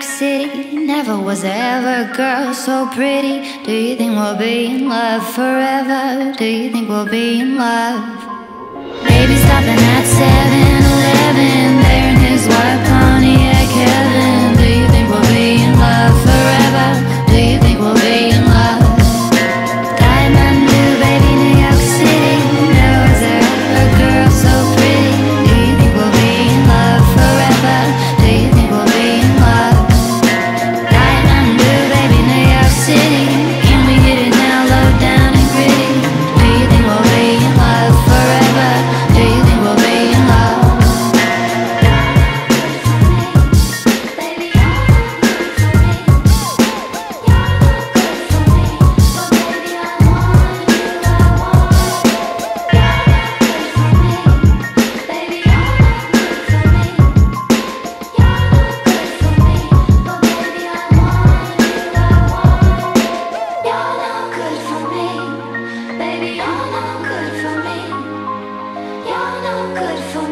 York City Never was ever a girl so pretty Do you think we'll be in love forever? Do you think we'll be in love? Baby stopping at 7-Eleven There in his white good for